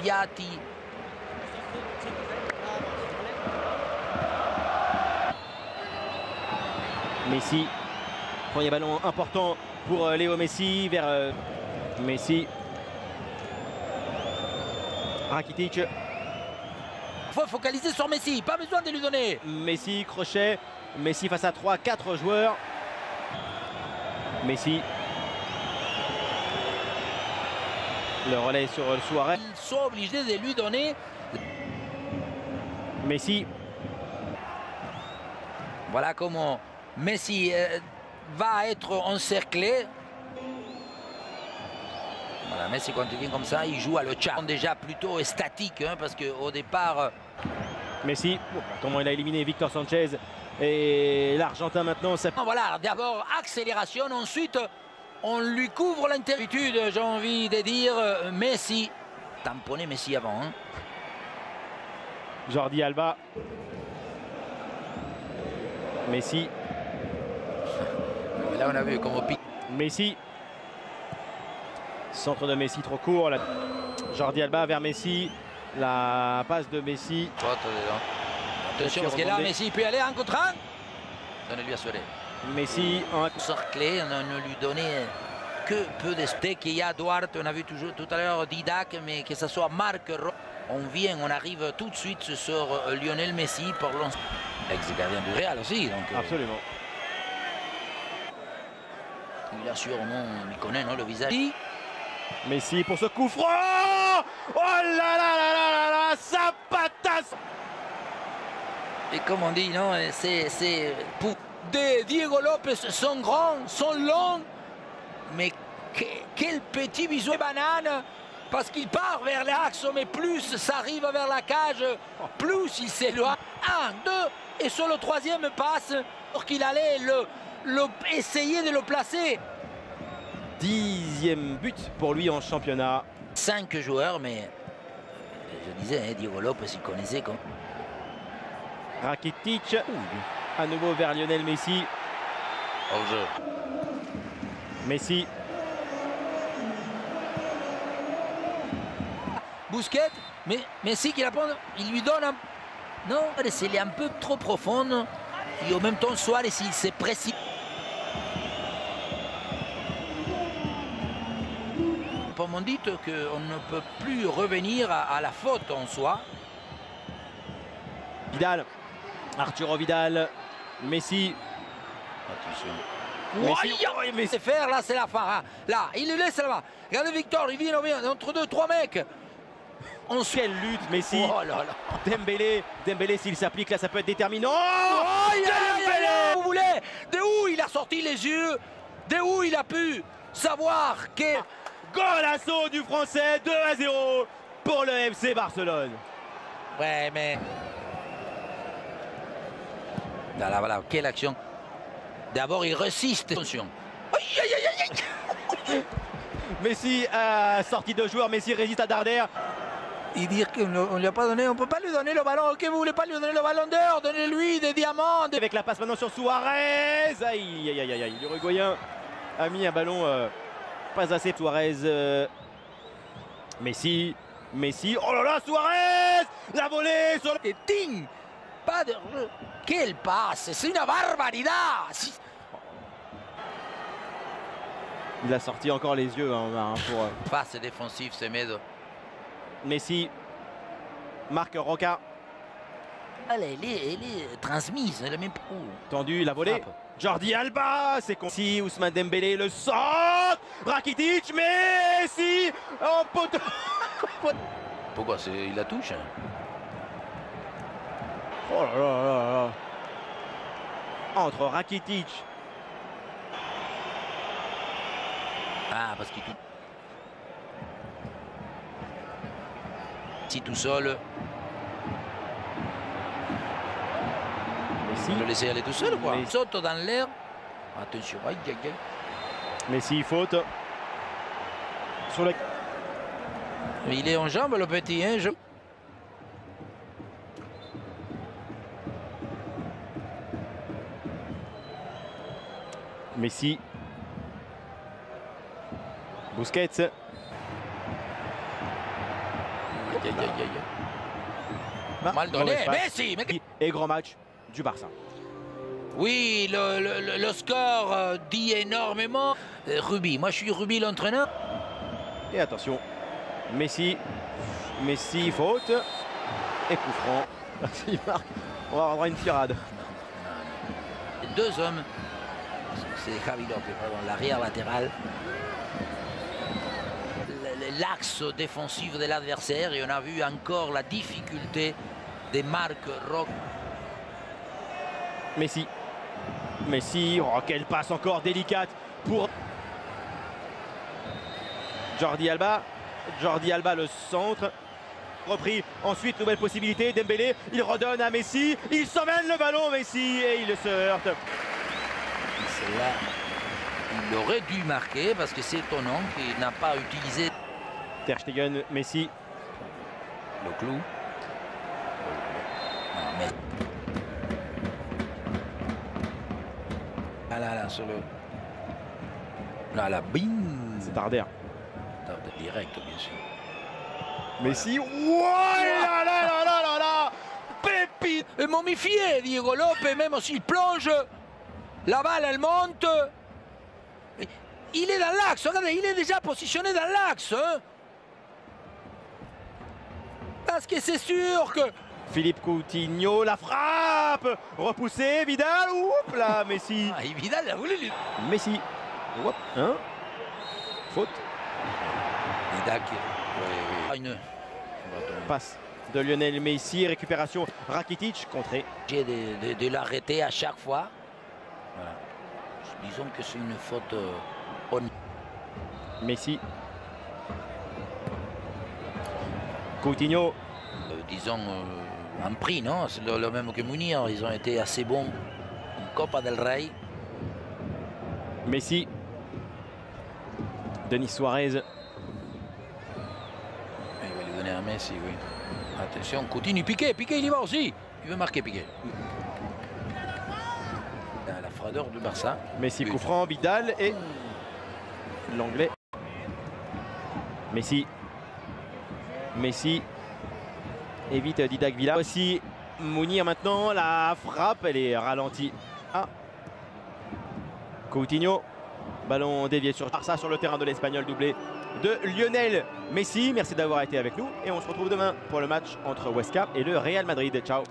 Piatti. Messi. Premier ballon important pour euh, Léo Messi vers euh, Messi. Rakitic. Faut focaliser sur Messi, pas besoin de lui donner. Messi, crochet. Messi face à 3-4 joueurs. Messi. Le relais sur Suarez. Ils sont obligés de lui donner. Messi. Voilà comment Messi euh, va être encerclé. Voilà, Messi quand il vient comme ça, il joue à le chat. Déjà plutôt statique, hein, parce qu'au départ... euh, Messi. Comment il a éliminé Victor Sanchez. Et l'Argentin maintenant, ça Voilà, d'abord accélération, ensuite on lui couvre l'intervitude, j'ai envie de dire. Messi, tamponner Messi avant. hein. Jordi Alba. Messi. Là on a vu comment pique. Messi. Centre de Messi trop court. Jordi Alba vers Messi. La passe de Messi. Attention parce que là. Messi peut aller en contre un. Ça ne lui a. Messi en Cerclé, on ne lui donnait que peu d'esprit qu'il y a Duarte, on a vu toujours tout à l'heure Didac, mais que ce soit Marc, on vient, on arrive tout de suite sur euh, Lionel Messi pour l'on ex-gardien du Real aussi, donc euh, Absolument. il a sûrement, il connaît non, le visage. Messi pour ce coup franc. Oh là là là là là là. Ça patasse. Et comme on dit, non, c'est c'est pour des Diego Lopez sont grands, sont longs, mais que- quel petit bisou de banane parce qu'il part vers l'axe, mais plus ça arrive vers la cage, plus il s'éloigne. Un, deux, et sur le troisième passe, pour qu'il allait le, le- essayer de le placer. Dixième but pour lui en championnat. Cinq joueurs, mais euh, je disais, hein, Diego Lopez, il connaissait comme. Rakitic. À nouveau vers Lionel Messi. Messi. Bousquet, mais Messi qui la prend, il lui donne un... Non, c'est un peu trop profonde. Et en même temps, Suarez, il s'est précis. Pour mon dit qu'on ne peut plus revenir à, à la faute en soi. Vidal. Arturo Vidal. Messi. Messi. Oh. C'est faire, là, c'est la fin. hein. Là, il le laisse là-bas. Regardez Victor, il vient, il vient entre deux, trois mecs. On se Quelle lutte Messi. Oh là là. Dembélé. Dembélé s'il s'applique là ça peut être déterminant. Aïe, aïe, aïe, Vous voulez? De où il a sorti les yeux? De où il a pu savoir que... Golasso du français 2 à 0 pour le FC Barcelone. Ouais, mais... Voilà, voilà, quelle action? D'abord, il résiste. Attention. Aïe, aïe, aïe, aïe. Messi a sorti deux joueurs, Messi résiste à Darder. Et dire qu'on ne lui a pas donné, on ne peut pas lui donner le ballon. Ok, vous voulez pas lui donner le ballon d'or? Donnez-lui des diamants. des- Avec la passe maintenant sur Suarez. Aïe aïe aïe aïe aïe. L'Uruguayen a mis un ballon euh, pas assez. Suarez. euh, Messi. Messi. Oh là là, Suarez La volée sur le... Et ting Pas de... Quelle passe C'est une barbaridad Il a sorti encore les yeux hein, hein, pour euh, Passe défensif, c'est Medo. Messi. Marc Roca. Elle, elle est, elle est transmise, elle est même pas... Tendu, la volée. Frappe. Jordi Alba, c'est con. Si Ousmane Dembélé, le centre. Rakitic, Messi en poteau. Pourquoi Il la touche hein? Oh là là là là. Entre Rakitic. Ah, parce qu'il tout... Si tout seul, Messi. le laisser aller tout seul quoi? Il saute dans l'air. Attention, aïe, aïe, aïe. Messi, faute. Sur. Mais il est en jambe le petit, hein je... Messi. Busquets. aïe, aïe, aïe, aïe. Bah, Mal donné. Messi, Et grand match du Barça. Oui, le, le- le score euh, dit énormément. Euh, Ruby, moi je suis Ruby l'entraîneur. Et attention, Messi, Messi faute et coup franc. On va avoir une tirade. Deux hommes. Javi pardon, l'arrière latéral. L'axe défensif de l'adversaire et on a vu encore la difficulté des marques Rock. Messi, Messi, oh quelle passe encore délicate pour Jordi Alba. Jordi Alba le centre. Repris, ensuite nouvelle possibilité, Dembélé, il redonne à Messi, il s'emmène le ballon Messi et il se heurte. C'est là. Il aurait dû marquer parce que c'est étonnant qu'il n'a pas utilisé Ter Stegen, Messi, le clou. Non, mais... Ah là là, sur le... Là là, bing c'est Tarder. Direct, bien sûr. Messi, ouais là là là là là là Pépite momifié, Diego Lopez, même s'il plonge, la balle, elle monte. Il est dans l'axe, regardez, il est déjà positionné dans l'axe. hein. Parce que c'est sûr que... Philippe Coutinho, la frappe Repoussé, Vidal, oups là, Messi. Ah, Vidal a voulu lui... Messi, hein Faute, Vidal qui... Oui. Ah, une... passe de Lionel Messi, récupération Rakitic, contré. J'ai de, de- de l'arrêter à chaque fois. Voilà. Disons que c'est une faute euh, honnête. Messi. Coutinho, Euh, disons euh, un prix, non? C'est le, le même que Munir. Ils ont été assez bons en Copa del Rey. Messi. Denis Suarez, Il va lui donner un Messi, oui. Attention, Coutinho, Piqué, Piqué, il y va aussi. Il veut marquer Piqué. Barça. Messi coup franc, Vidal et l'anglais. Messi. Messi. Évite Didac Villa. Voici Mounir maintenant. La frappe, elle est ralentie. Ah. Coutinho. Ballon dévié sur Barça sur le terrain de l'Espagnol doublé de Lionel Messi. Merci d'avoir été avec nous et on se retrouve demain pour le match entre Huesca et le Real Madrid. Ciao.